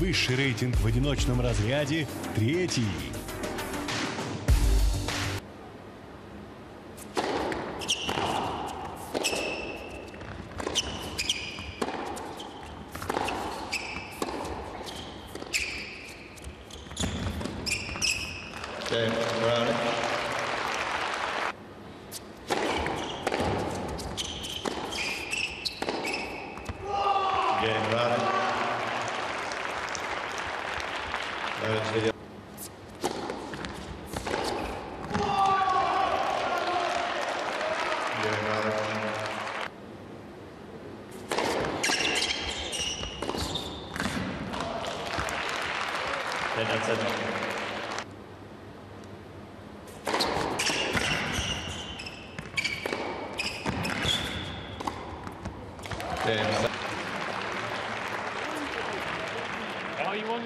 Высший рейтинг в одиночном разряде – третий. Game running. Okay, that's it. Oh, you won